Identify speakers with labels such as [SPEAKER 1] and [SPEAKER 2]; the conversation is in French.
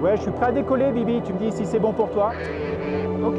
[SPEAKER 1] Ouais, je suis prêt à décoller, Bibi. Tu me dis si c'est bon pour toi Ok.